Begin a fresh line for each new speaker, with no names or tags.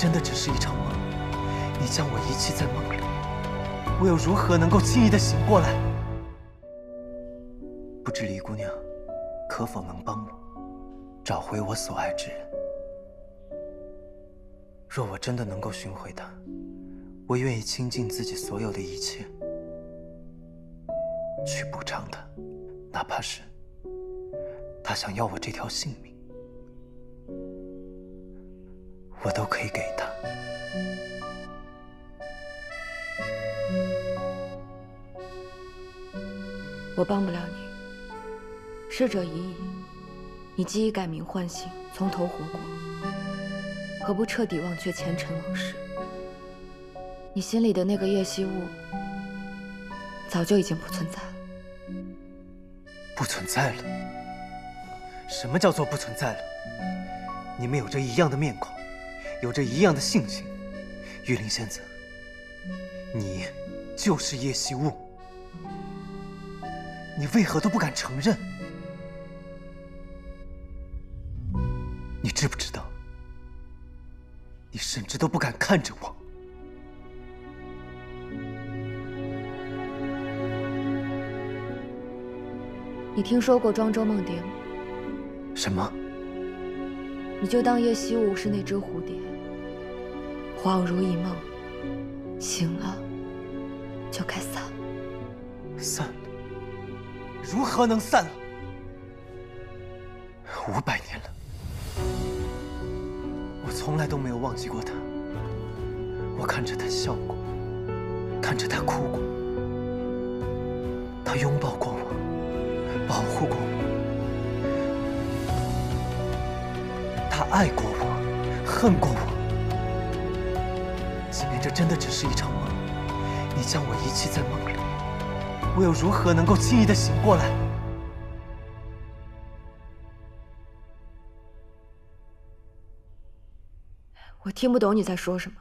真的只是一场梦，你将我遗弃在梦里，我又如何能够轻易的醒过来？不知李姑娘可否能帮我找回我所爱之人？若我真的能够寻回他，我愿意倾尽自己所有的一切去补偿他，哪怕是他想要我这条性命。我都可以给他。
我帮不了你。逝者已矣，你既已改名换姓，从头活过，何不彻底忘却前尘往事？你心里的那个叶夕雾，早就已经不存在了。
不存在了？什么叫做不存在了？你们有着一样的面孔。有着一样的性情，玉林仙子，你就是叶惜雾，你为何都不敢承认？你知不知道？你甚至都不敢看着我。
你听说过庄周梦蝶吗？
什么？
你就当叶惜雾是那只蝴蝶。恍如一梦，醒了就该散。
散了？如何能散了？五百年了，我从来都没有忘记过他。我看着他笑过，看着他哭过，他拥抱过我，保护过我，他爱过我，恨过我。即便这真的只是一场梦，你将我遗弃在梦里，我又如何能够轻易的醒过来？
我听不懂你在说什么。